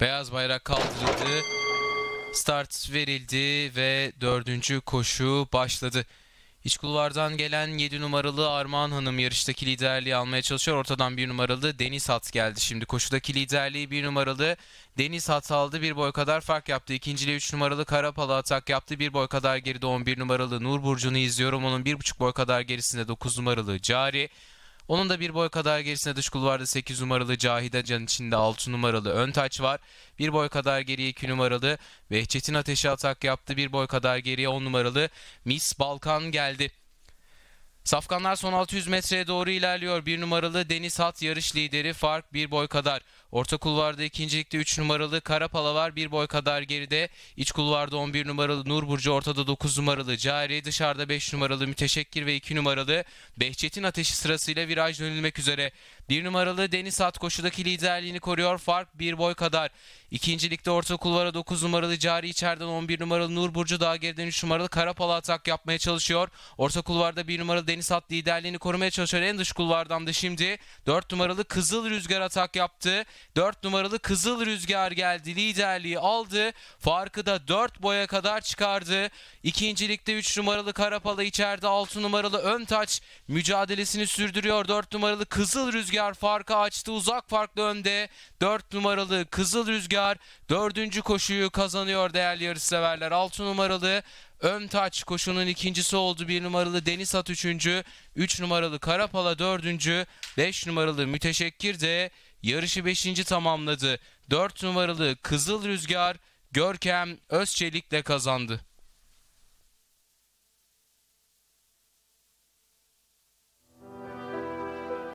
Beyaz bayrak kaldırıldı. Start verildi ve dördüncü koşu başladı. İç kulvardan gelen 7 numaralı Armağan Hanım yarıştaki liderliği almaya çalışıyor. Ortadan 1 numaralı Deniz Hat geldi. Şimdi koşudaki liderliği 1 numaralı Deniz Hat aldı. Bir boy kadar fark yaptı. İkinciliği 3 numaralı Karapalı atak yaptı. Bir boy kadar geride 11 numaralı Nur Burcu'nu izliyorum. Onun 1,5 boy kadar gerisinde 9 numaralı Cari. Onun da bir boy kadar gerisinde dış kulvarda 8 numaralı Cahide Can içinde 6 numaralı Öntaç var. Bir boy kadar geriye 2 numaralı Behçet'in ateşi atak yaptı. Bir boy kadar geriye 10 numaralı Miss Balkan geldi. Safkanlar son 600 metreye doğru ilerliyor. Bir numaralı Deniz Hat yarış lideri fark bir boy kadar. Orta kulvarda ikincilikte 3 numaralı Karapala var bir boy kadar geride. İç kulvarda 11 numaralı Nur Burcu ortada 9 numaralı Cari dışarıda 5 numaralı Müteşekkir ve 2 numaralı Behçet'in ateşi sırasıyla viraj dönülmek üzere. 1 numaralı Deniz Hat koşudaki liderliğini koruyor fark bir boy kadar. İkincilikte orta kulvara 9 numaralı Cari içeriden 11 numaralı Nur Burcu daha geriden 3 numaralı Karapala atak yapmaya çalışıyor. Orta kulvarda 1 numaralı Deniz Hat liderliğini korumaya çalışıyor. En dış kulvardan da şimdi 4 numaralı Kızıl Rüzgar atak yaptı. 4 numaralı Kızıl Rüzgar geldi. Liderliği aldı. Farkı da 4 boya kadar çıkardı. İkincilikte 3 numaralı Karapala içeride 6 numaralı Öntaç mücadelesini sürdürüyor. 4 numaralı Kızıl Rüzgar farkı açtı. Uzak farklı önde. 4 numaralı Kızıl Rüzgar 4. koşuyu kazanıyor değerli yarışseverler. 6 numaralı Ön taç koşunun ikincisi oldu. Bir numaralı Deniz At üçüncü. Üç numaralı Karapala dördüncü. Beş numaralı Müteşekkir de yarışı beşinci tamamladı. Dört numaralı Kızıl Rüzgar Görkem Özçelik'le kazandı.